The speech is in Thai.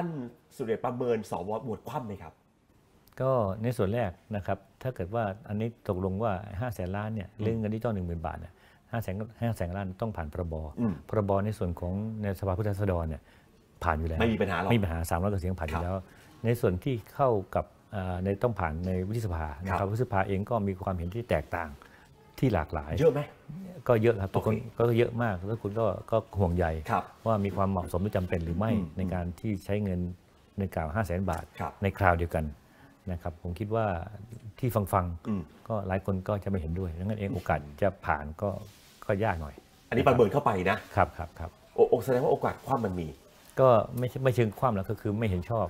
ท่านสุเดชประเมินสวบวชคว่ำไหมครับ ก็ในส่วนแรกนะครับ ถ้าเกิดว่าอันนี้ตกลงว่า5แสนล้านเนี่ยเรื่องเงินดิจิตอลหนึ่งหมื่นบาทเนี่ยห้าแสนห้าแสนล้านต้องผ่านพรบอืมพรบในส่วนของในสภาผู้แทนราษฎรเนี่ยผ่านอยู่แล้ว ไม่มีปัญหาหรอกไม่มีปัญหาสามร้อยกว่าเสียงผ่านอครัยู่บแล้ว ในส่วนที่เข้ากับอ่าในต้องผ่านในวุฒิสภานะคครัรับบวุฒิสภาเองก็มีความเห็นที่แตกต่างที่หลากหลาย เยอะไหม ก็เยอะครับทุกคนโอเคก็เยอะมากแล้วคุณก็ก็ห่วงใยครับว่ามีความเหมาะสมหรือจำเป็นหรือไม่อืมในการที่ใช้เงินในกล่าว5 0 0แสนบาทครับในคราวเดียวกันนะครับผมคิดว่าที่ฟังฟังๆอืมก็หลายคนก็จะไม่เห็นด้วยดังนั้นเองโอกาสจะผ่านก็ก็ยากหน่อย อันนี้ประเมินเข้าไปนะครับครับครับโอโอแสดงว่าโอกาสคว่ำมันมี ก็ไม่ใช่ไม่เชิงความแล้วก็คือไม่เห็นชอบ